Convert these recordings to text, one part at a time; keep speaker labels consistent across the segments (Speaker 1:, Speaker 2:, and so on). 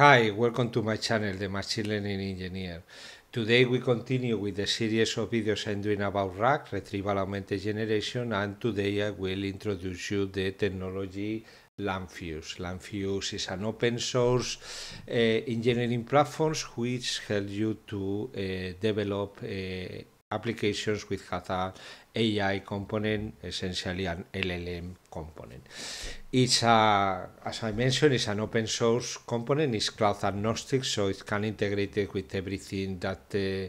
Speaker 1: Hi, welcome to my channel, The Machine Learning Engineer. Today we continue with the series of videos I'm doing about RAG, Retrieval Augmented Generation, and today I will introduce you the technology Langfuse. Langfuse is an open source uh, engineering platform which helps you to uh, develop uh, applications which have AI component, essentially an LLM component. It's a, as I mentioned, it's an open source component. It's cloud agnostic, so it can integrate it with everything that uh,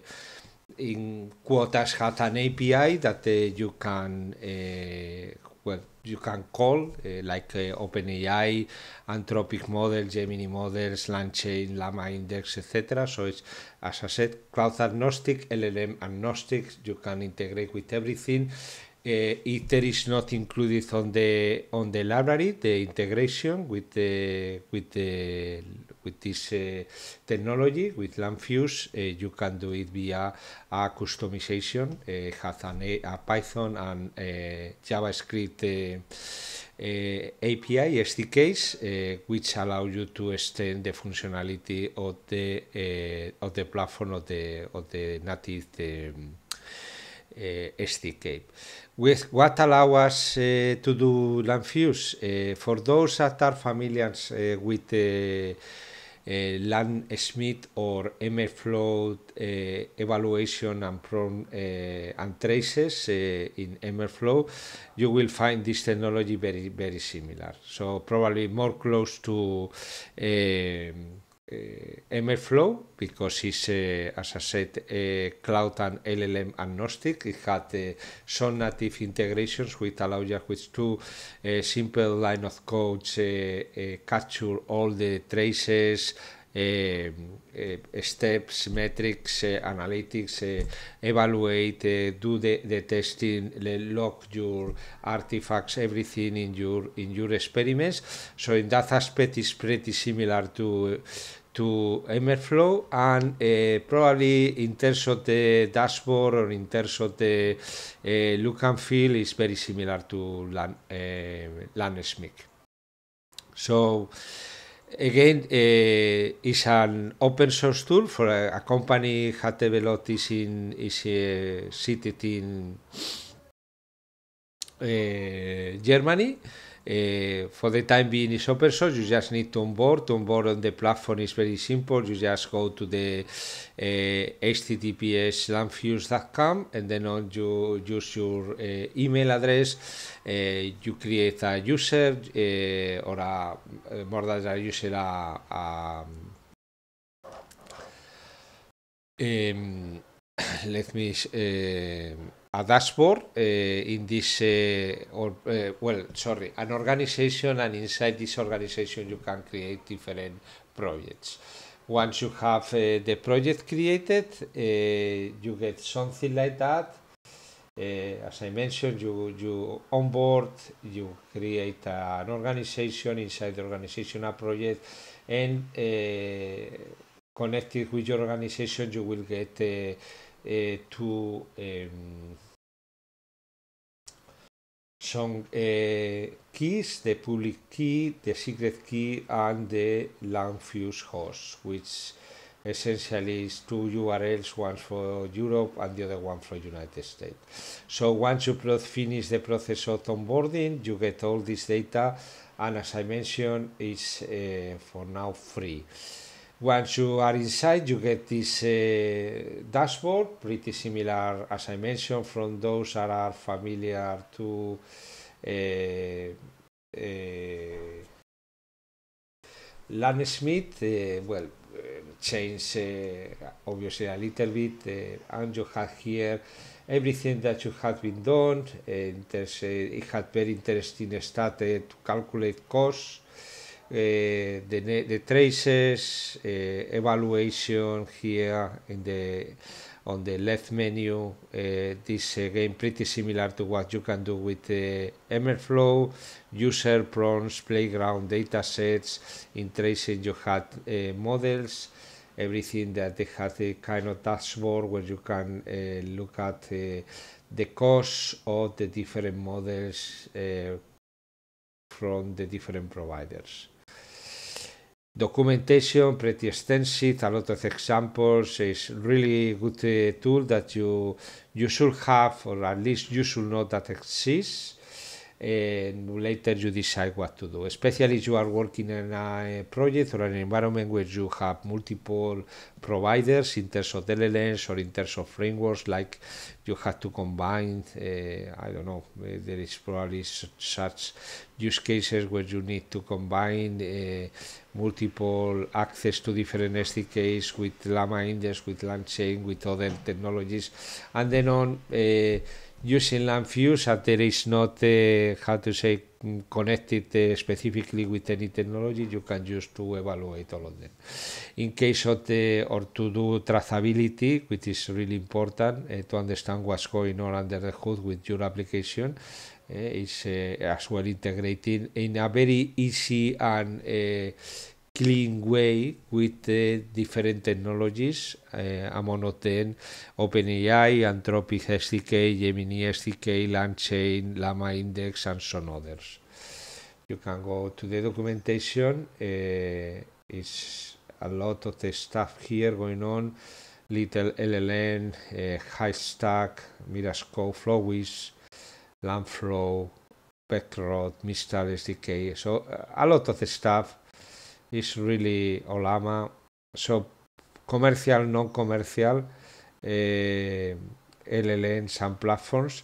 Speaker 1: in quotas has an API that uh, you can uh, well you can call uh, like uh, OpenAI, Anthropic model, Gemini models, LangChain, Llama Index, etc. So it's as I said, cloud agnostic, LLM agnostic. You can integrate with everything. Uh, if there is not included on the on the library, the integration with the with the with this uh, technology with Langfuse, uh, you can do it via a customization. Uh, has an, a Python and JavaScript API SDKs, which allow you to extend the functionality of the of the platform of the of the native. Um, uh, SDK. With what allow us uh, to do Langfuse? Uh, for those that are familiar with the uh, Smith or MLflow uh, evaluation and prompt uh, and traces in MLflow, you will find this technology very very similar. So probably more close to uh, MLflow because it's, uh, as I said, uh, cloud and LLM agnostic. It had uh, some native integrations which allow you with two uh, simple line of code capture all the traces, steps, metrics, analytics, evaluate, do the, the testing, log your artifacts, everything in your in your experiments. So in that aspect, it's pretty similar to to MLflow and uh, probably in terms of the dashboard or in terms of the uh, look and feel is very similar to Lan, uh, So again, uh, it's an open source tool for a, a company had developed is in is uh, seated in uh, Germany. Uh, for the time being is open source you just need to onboard. To onboard on the platform is very simple. You just go to the uh, https langfuse.com and then on you use your uh, email address. You create a user or a more than a user a, a um, let me a dashboard uh, in this uh, or uh, well sorry an organization and inside this organization you can create different projects. Once you have uh, the project created uh, you get something like that. Uh, as I mentioned you you onboard you create an organization inside the organization a project and connected with your organization you will get uh, to um, some uh, keys, the public key, the secret key, and the Langfuse host, which essentially is two URLs, one for Europe and the other one for the United States. So once you finish the process of onboarding, you get all this data, and as I mentioned, it's uh, for now free. Once you are inside, you get this uh, dashboard, pretty similar, as I mentioned, from those that are familiar to uh, uh, Smith. Uh, well, uh, change uh, obviously a little bit, uh, and you have here everything that you have been done. It had very interesting stat to calculate costs the, the traces uh, evaluation here in the on the left menu uh, this again pretty similar to what you can do with uh, MLflow user prompts playground data sets in tracing you had models everything that they have a kind of dashboard where you can uh, look at uh, the costs of the different models uh, from the different providers documentation pretty extensive, a lot of examples. It's really good uh, tool that you you should have, or at least you should know that exists later you decide what to do. Especially if you are working in a project or an environment where you have multiple providers in terms of LLMs or in terms of frameworks, like you have to combine, uh, I don't know, eh, there is probably such use cases where you need to combine uh, multiple access to different SDKs with Llama Index, with LangChain, with other technologies, and then on. Uh, using Langfuse and there is not, uh, how to say, connected uh, specifically with any technology, you can use to evaluate all of them. In case of the, or to do traceability, which is really important uh, to understand what's going on under the hood with your application, uh, is as well integrated in a very easy and clean way with uh, different technologies, uh, among them OpenAI, Anthropic SDK, Gemini SDK, LangChain, Llama Index, and some others. You can go to the documentation. Uh, it's a lot of the stuff here going on. Little LLM, uh, Hightstack, Mirascope, Flowwiz, Langflow, Vectorrod, Mistral SDK. So a lot of the stuff is really Ollama. So commercial, non-commercial, uh, eh, LLMs and platforms.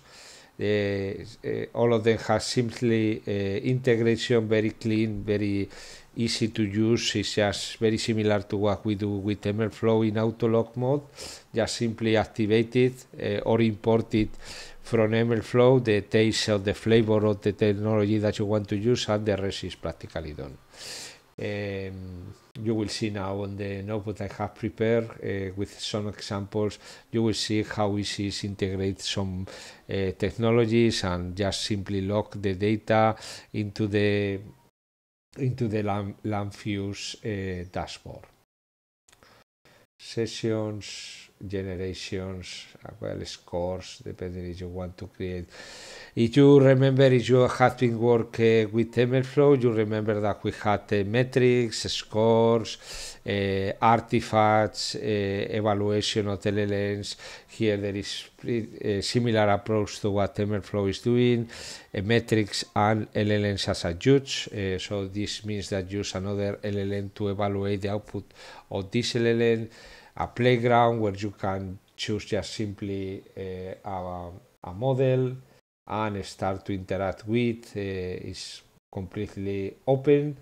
Speaker 1: Uh, uh, all of them have simply integration, very clean, very easy to use. It's just very similar to what we do with MLflow in autolog mode. Just simply activate it or import it from MLflow, the taste or the flavor of the technology that you want to use, and the rest is practically done. Um, you will see now on the notebook I have prepared uh, with some examples. You will see how easy is integrate some uh, technologies and just simply log the data into the into the Langfuse uh, dashboard. Sessions generations, well, scores, depending if you want to create. If you remember, if you have been working with MLflow, you remember that we had uh, metrics, scores, uh, artifacts, uh, evaluation of LLMs. Here there is a similar approach to what MLflow is doing, metrics and LLMs as a judge. So this means that use another LLM to evaluate the output of this LLM a playground where you can choose just simply uh, a, a, model and start to interact with uh, is completely open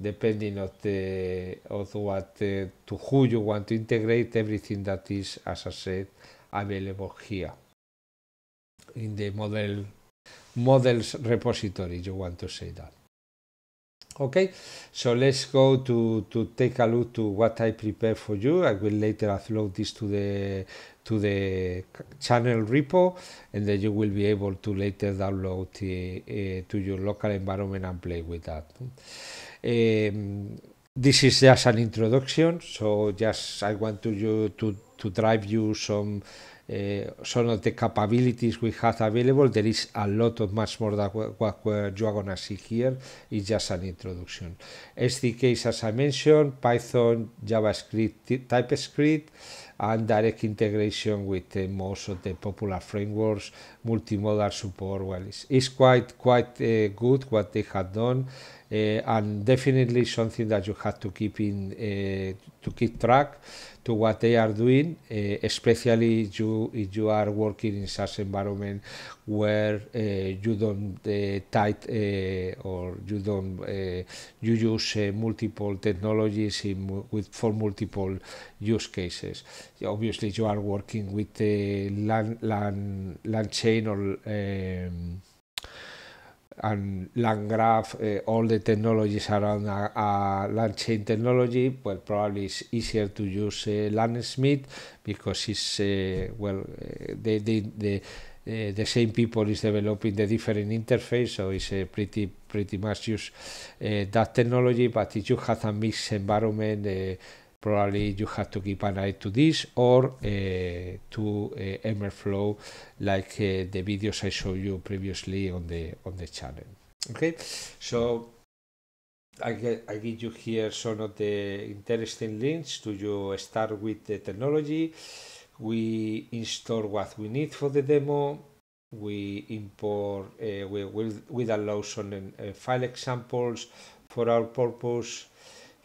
Speaker 1: depending of the of what uh, to who you want to integrate everything that is as i said available here. In the model models repository you want to say that. Okay, so let's go to, to take a look to what I prepared for you. I will later upload this to the to the channel repo, and then you will be able to later download uh, to your local environment and play with that. Um, this is just an introduction, so just I want to you to to drive you some uh, some of the capabilities we have available. There is a lot of much more than what, what you're gonna see here. It's just an introduction. SDKs, as I mentioned, Python, JavaScript, TypeScript, and direct integration with uh, most of the popular frameworks, multimodal support. Well, it's, it's quite quite uh, good what they have done. Uh, and definitely something that you have to keep in uh, to keep track to what they are doing, uh, especially if you, if you are working in such environment where you don't tight or you don't you use multiple technologies in, with for multiple use cases. Obviously, you are working with uh, LAN, LAN, LangChain or um, and LangGraph, uh, all the technologies around a, a LangChain technology, well, probably it's easier to use uh, LangSmith because it's, uh, well, uh, the, the, the, uh, the same people is developing the different interface, so it's uh, pretty pretty much use uh, that technology. But if you have a mixed environment, uh, probably you have to keep an eye to this or uh, to uh, MLflow like uh, the videos I showed you previously on the on the channel okay so I, get, I give you here some of the interesting links to you start with the technology. We install what we need for the demo. We import, uh, we will we download some uh, file examples for our purpose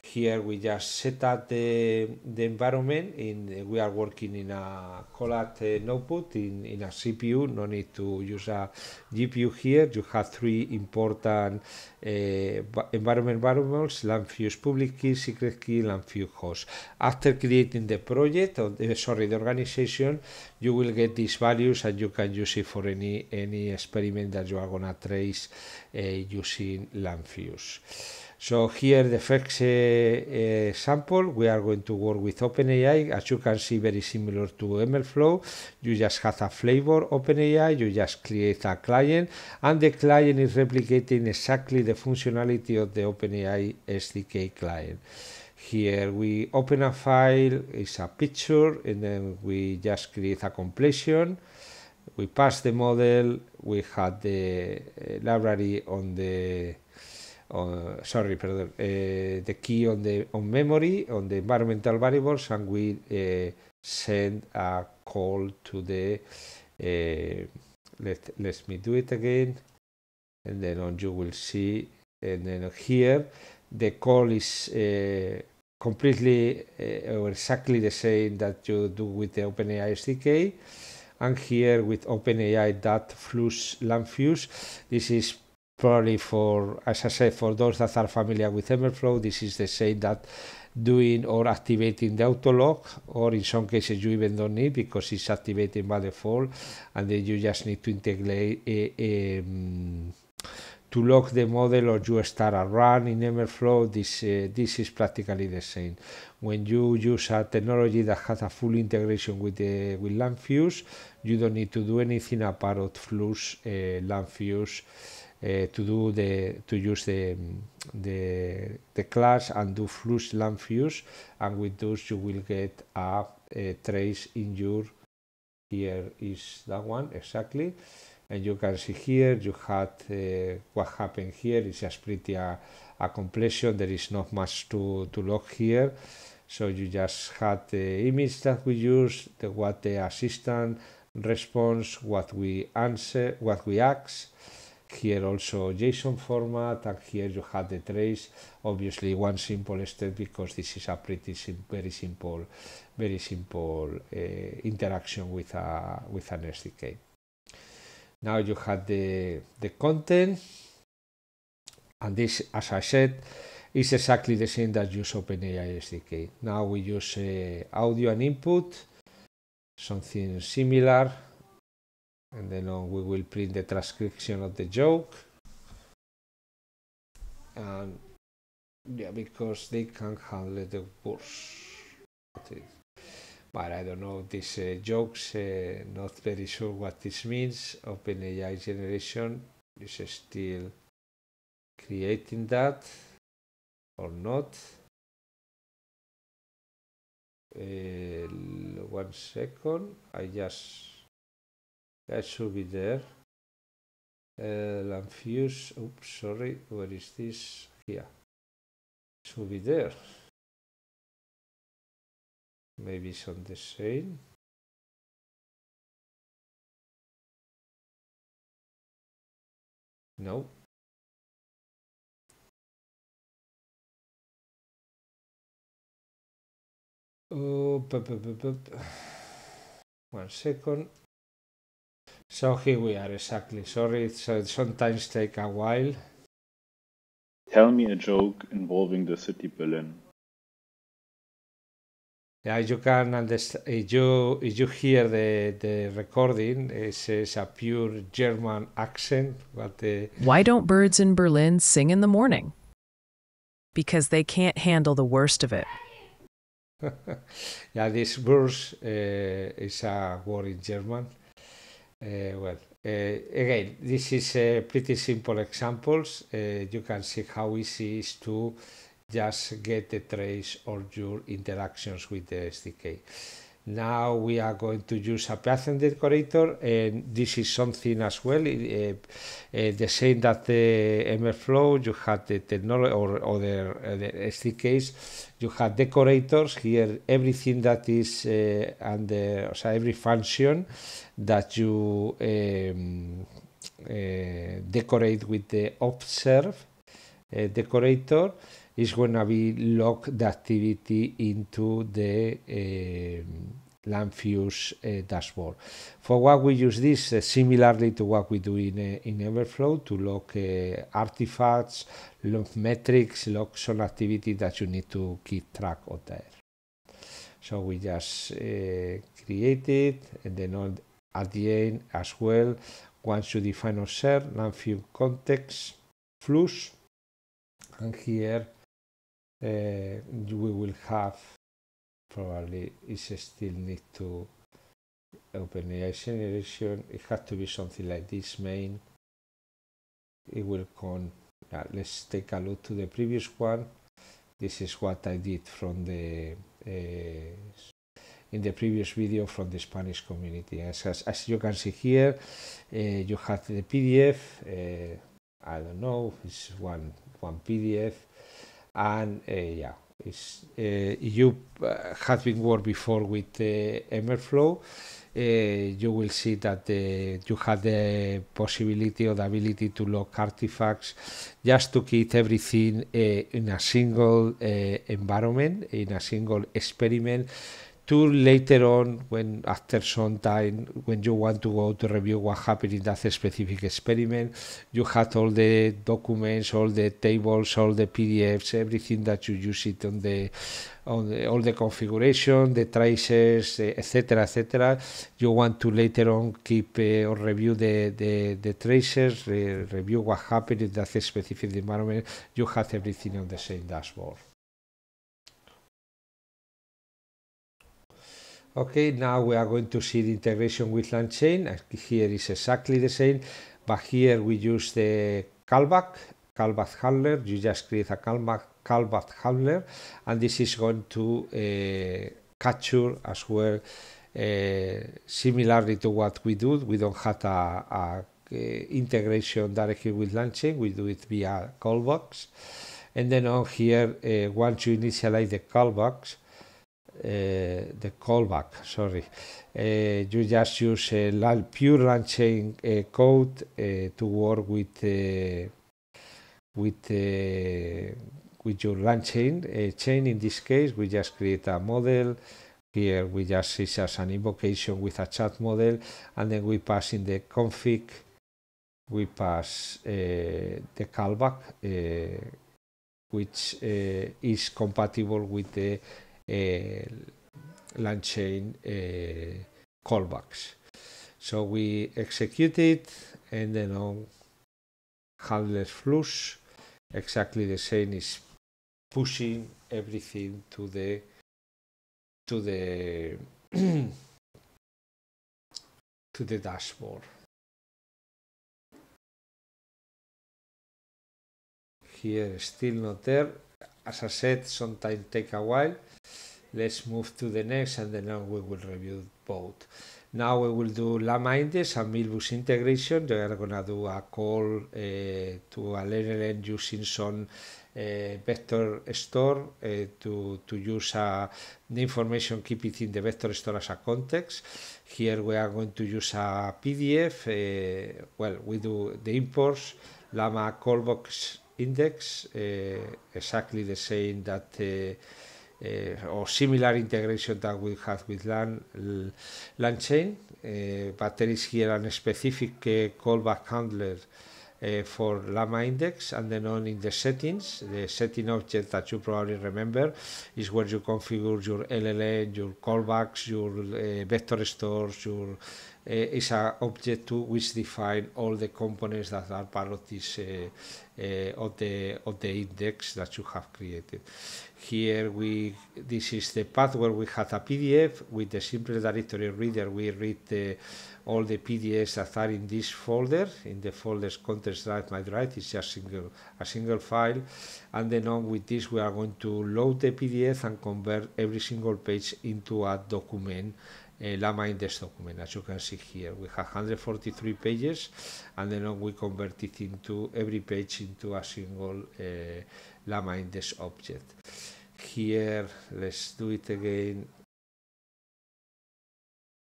Speaker 1: here we just set up the, the environment in we are working in a Colab uh, notebook in, in a CPU no need to use a GPU here. You have three important uh, environment variables LangFuse public key secret key LangFuse host. After creating the project or the, sorry the organization you will get these values and you can use it for any any experiment that you are gonna trace uh, using LangFuse so here the first uh, uh, sample, we are going to work with OpenAI. As you can see, very similar to MLflow. You just have a flavor OpenAI, you just create a client, and the client is replicating exactly the functionality of the OpenAI SDK client. Here we open a file, it's a picture, and then we just create a completion. We pass the model, we have the uh, library on the uh, sorry, pardon, the key on the on memory on the environmental variables, and we uh, send a call to the. Uh, let let me do it again, and then on you will see, and then here the call is uh, completely uh, or exactly the same that you do with the OpenAI SDK. And here with OpenAI that flush LangFuse, this is probably for, as I said, for those that are familiar with MLflow, this is the same that doing or activating the autolog, or in some cases you even don't need because it's activated by default, and then you just need to integrate a, a um, to lock the model or you start a run in MLflow, this, uh, this is practically the same. When you use a technology that has a full integration with, the, with LangFuse, you don't need to do anything apart of Flush uh, LangFuse uh, to do the to use the the the class and do flush LangFuse and with those you will get a, a trace in your here is that one exactly. And you can see here you had uh, what happened here is just pretty a, a completion. There is not much to to log here. So you just had the image that we use the what the assistant response what we answer what we ask here also JSON format and here you have the trace. Obviously one simple step because this is a pretty sim very simple very simple uh, interaction with a with an SDK now you have the the content. And this as I said is exactly the same that use OpenAI SDK now we use uh, audio and input something similar and then on we will print the transcription of the joke. And yeah because they can handle the words. But I don't know these uh, jokes uh, not very sure what this means. OpenAI generation is still creating that or not. Uh, one second I just that should be there uh, LangFuse oops sorry where is this here? Should be there maybe it's on the same. No. Oh, bup, bup, bup, one second so here we are, exactly. Sorry, so it sometimes take a while.
Speaker 2: Tell me a joke involving the city Berlin.
Speaker 1: Yeah, you can understand. If you if you hear the the recording, it's, says a pure German accent. But the...
Speaker 3: why don't birds in Berlin sing in the morning? Because they can't handle the worst of it.
Speaker 1: yeah, this verse uh, is a word in German. Uh, well, uh, again, this is uh, pretty simple examples. you can see how easy it is to just get the trace of your interactions with the SDK. Now we are going to use a Python decorator, and this is something as well. Uh, the same that the MLflow, you have the technology or other uh, the SDKs, you have decorators here. Everything that is under, so every function that you um, decorate with the observe decorator is going to be log the activity into the uh, Langfuse uh, dashboard. For what we use this, uh, similarly to what we do in, uh, in MLflow, to log uh, artifacts, log metrics, log some activity that you need to keep track of there. So we just uh, create it, and then at the end as well, once you define or share, Langfuse context, flush, and here we will have probably is still need to open AI generation. It has to be something like this main. It will come. Now let's take a look to the previous one. This is what I did from the uh, in the previous video from the Spanish community. As, as, as you can see here, uh, you have the PDF. Uh, I don't know, it's one one PDF, and uh, yeah, it's, uh, you uh, have been worked before with. Uh, you will see that you have the possibility or the ability to lock artifacts just to keep everything in a single environment, in a single experiment to later on when after some time when you want to go to review what happened in that specific experiment you had all the documents all the tables all the pdfs everything that you use it on the on the, all the configuration the traces etc etc you want to later on keep uh, or review the the, the traces re review what happened in that specific environment. You have everything on the same dashboard Okay, now we are going to see the integration with LangChain. Here is exactly the same, but here we use the callback, callback handler. You just create a callback, callback handler, and this is going to uh, capture as well, uh, similarly to what we do. We don't have a, a, a integration directly with LangChain. We do it via callbacks, and then on here, uh, once you initialize the callbacks, uh, the callback. Sorry, uh, you just use uh, pure LangChain uh, code uh, to work with uh, with with your LangChain chain. In this case, we just create a model. Here we just use as an invocation with a chat model, and then we pass in the config. We pass the callback, which is compatible with the uh, LangChain uh, callbacks. So we execute it and then on handler flush, exactly the same is pushing everything to the to the to the dashboard. Here still not there. As I said, sometimes take a while let's move to the next and then we will review both. Now we will do Llama Index and Milvus integration. We are going to do a call uh, to a LLM using some uh, vector store uh, to, to use uh, the information, keep it in the vector store as a context. Here we are going to use a PDF. well, we do the imports, Llama callbox index, exactly the same that or similar integration that we have with LAN, LangChain, uh, but there is here a specific uh, callback handler for Llama index and then on in the settings, the setting object that you probably remember is where you configure your LLM, your callbacks, your uh, vector stores, your Eh, is an object to which define all the components that are part of this eh, eh, of the of the index that you have created. Here we this is the path where we have a PDF with the simple directory reader. We read the, all the PDFs that are in this folder. In the folders context drive my drive is just single a single file, and then on with this we are going to load the PDF and convert every single page into a document uh, Llama index document. As you can see here, we have 143 pages, and then we convert it into every page into a single uh, Llama index object. Here, let's do it again.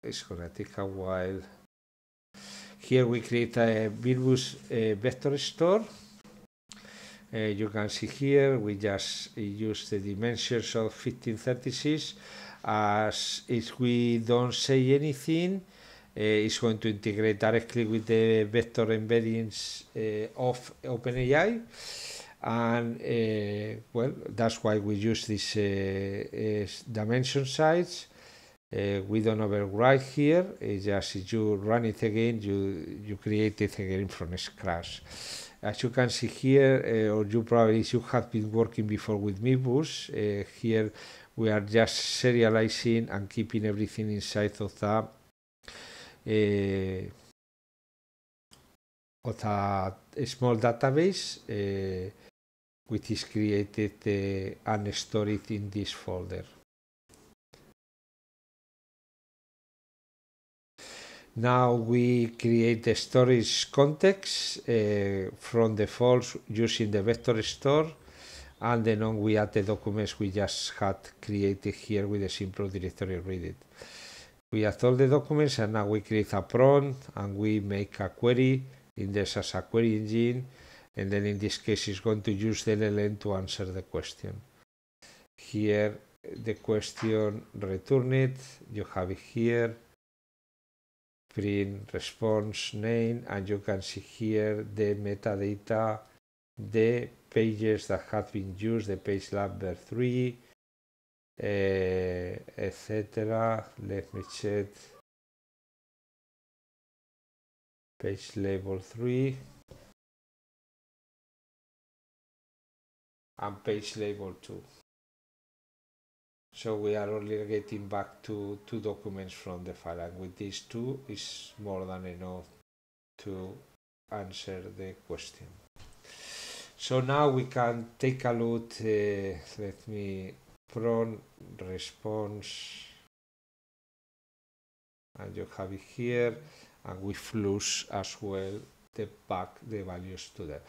Speaker 1: It's gonna take a while. Here we create a Milvus uh, vector store. Uh, you can see here we just use the dimensions of 1536 as if we don't say anything, uh, it's going to integrate directly with the vector embeddings uh, of OpenAI. And uh, well, that's why we use these dimension size. Uh, we don't overwrite here. It's just if you run it again, you you create it again from scratch. As you can see here, uh, or you probably you have been working before with Milvus. Uh, here we are just serializing and keeping everything inside of the uh, of a small database uh, which is created uh, and stored in this folder. Now we create the storage context uh, from the false using the vector store and then on we add the documents we just had created here with the simple directory read it. We add all the documents and now we create a prompt and we make a query in this as a query engine and then in this case it's going to use the LLM to answer the question. Here the question return it, you have it here, print response name and you can see here the metadata, the pages that have been used, the page number 3, uh, etc. Let me check. Page label 3 and page label 2. So we are only getting back to two documents from the file and with these two is more than enough to answer the question. So now we can take a look, uh, let me prompt response. And you have it here. And we flush as well the back the values to that.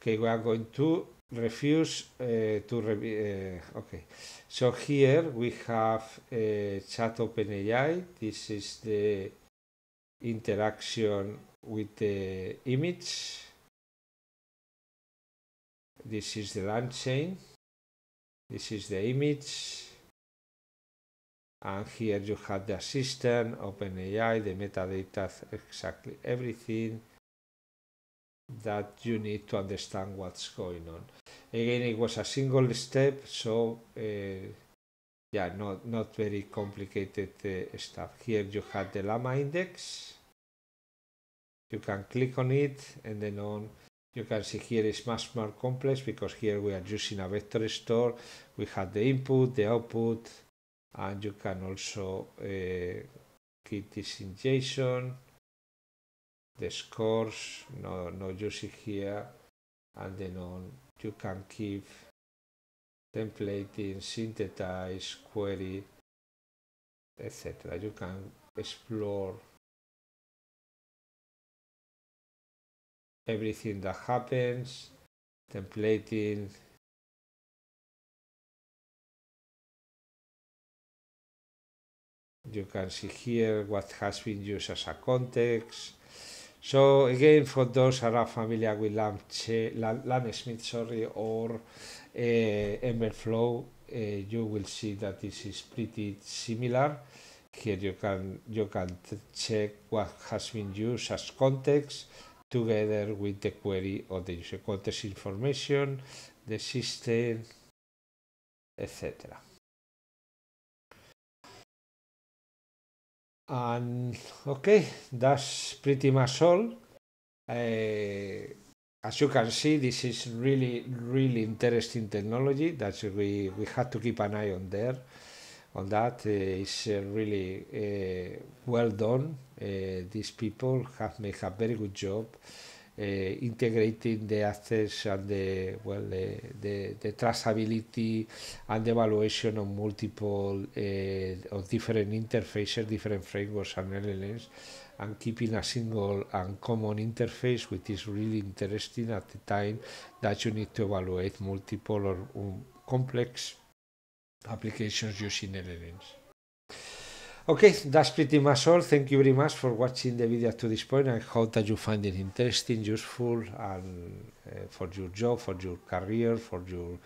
Speaker 1: Okay, we are going to refuse uh, to uh, okay. So here we have uh, chat OpenAI. This is the interaction with the image this is the LangChain this is the image. And here you have the assistant OpenAI the metadata exactly everything that you need to understand what's going on. Again it was a single step so uh, yeah not not very complicated uh, stuff. Here you have the llama index. You can click on it and then on you can see here is much more complex because here we are using a vector store. We have the input, the output, and you can also uh, keep this in JSON. The scores, no, no using here, and then on you can keep templating, synthesize, query, etc. You can explore everything that happens, templating, you can see here what has been used as a context. So again, for those who are familiar with LangSmith, sorry, or uh, MLflow, uh, you will see that this is pretty similar. Here you can you can check what has been used as context together with the query of the user context information, the system, etc. And okay, that's pretty much all. Uh, as you can see, this is really, really interesting technology that we, we have to keep an eye on there. On that, uh, it's uh, really uh, well done. Uh, these people have made a very good job uh, integrating the access and the well the, the, the traceability and the evaluation of multiple uh, of different interfaces, different frameworks and LLMs, and keeping a single and common interface, which is really interesting at the time that you need to evaluate multiple or um, complex applications using LLMs. Okay, that's pretty much all. Thank you very much for watching the video to this point. I hope that you find it interesting, useful, and uh, for your job, for your career, for your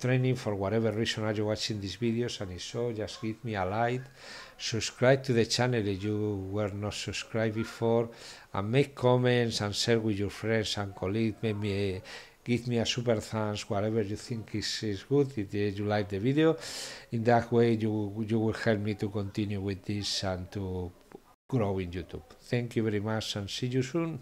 Speaker 1: training, for whatever reason are you watching these videos. And if so, just give me a like, subscribe to the channel if you were not subscribed before, and make comments and share with your friends and colleagues. Maybe give me a super thanks whatever you think is, is good if you like the video. In that way you you will help me to continue with this and to grow in youtube. Thank you very much and see you soon